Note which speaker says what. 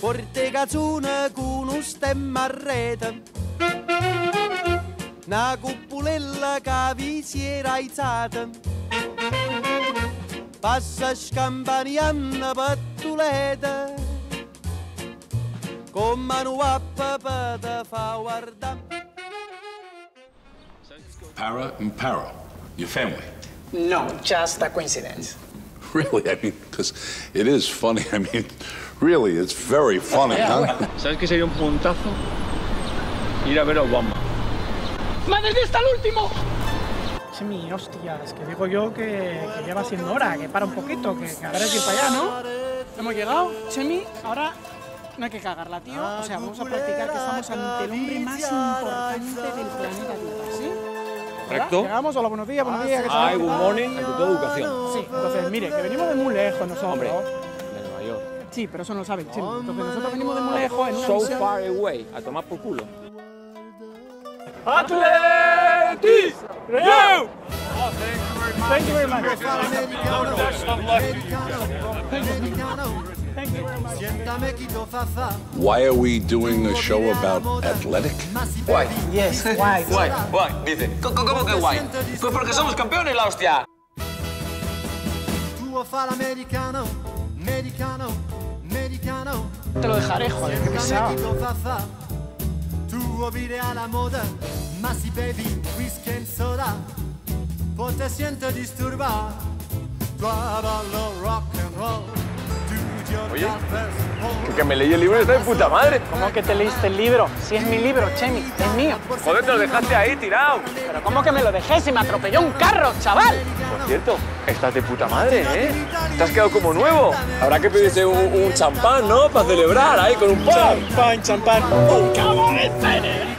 Speaker 1: Porte cazzone con un stemma a rete. Una cupulella che vi si era aizzata. Passa scampanianna pattuleta. Con mano a papà te fa guardare.
Speaker 2: Para and Para, your family.
Speaker 3: No, just a coincidence.
Speaker 2: Really? I mean, because it is funny. I mean, really, it's very funny, huh?
Speaker 4: ¿Sabes qué sería un puntazo? Ir a ver a Obama.
Speaker 3: ¡Madre de está el último!
Speaker 5: Chemi, hostias, que digo yo que, que ya va siendo hora, que para un poquito, que, que habrá que ir para allá, ¿no? Hemos llegado, Chemi, ahora no hay que cagarla, tío. O sea, vamos a practicar que estamos ante el hombre más importante del planeta. ¿Verdad?
Speaker 4: Correcto.
Speaker 5: Llegamos, hola, buenos días, buenos días. ¿qué tal?
Speaker 4: Hi, good morning, ante todo educación.
Speaker 5: Sí, entonces, mire, que venimos de muy lejos nosotros.
Speaker 4: Hombre, de Nueva York.
Speaker 5: Sí, pero eso no lo sabe el Chemi. Entonces, nosotros venimos de muy lejos en una
Speaker 4: So
Speaker 5: misión-
Speaker 4: far away, a tomar por culo. ¡Atletis! ¡Yo!
Speaker 5: Thank you very much.
Speaker 2: Why are we doing a show about athletic?
Speaker 6: Guay.
Speaker 5: Yes, guay.
Speaker 6: Guay, guay, dice. ¿Cómo, cómo que guay? Pues porque somos campeones, la hostia.
Speaker 1: Americano, americano.
Speaker 5: Te lo dejaré, joder, qué pesado.
Speaker 1: Vire alla moda, ma si bevi whisky soda. Siento disturbar. Tu rock and roll.
Speaker 4: Oye, que, que me leí el libro y está de puta madre.
Speaker 5: ¿Cómo que te leíste el libro? Si es mi libro, Chemi, es mío.
Speaker 4: Joder, te lo dejaste ahí tirado.
Speaker 5: Pero ¿cómo que me lo dejé si me atropelló un carro, chaval?
Speaker 4: Por cierto, estás de puta madre, ¿eh? Te has quedado como nuevo. Habrá que pedirse un, un champán, ¿no? Para celebrar ahí con un par.
Speaker 5: Champán, champán. Un cabo de pene.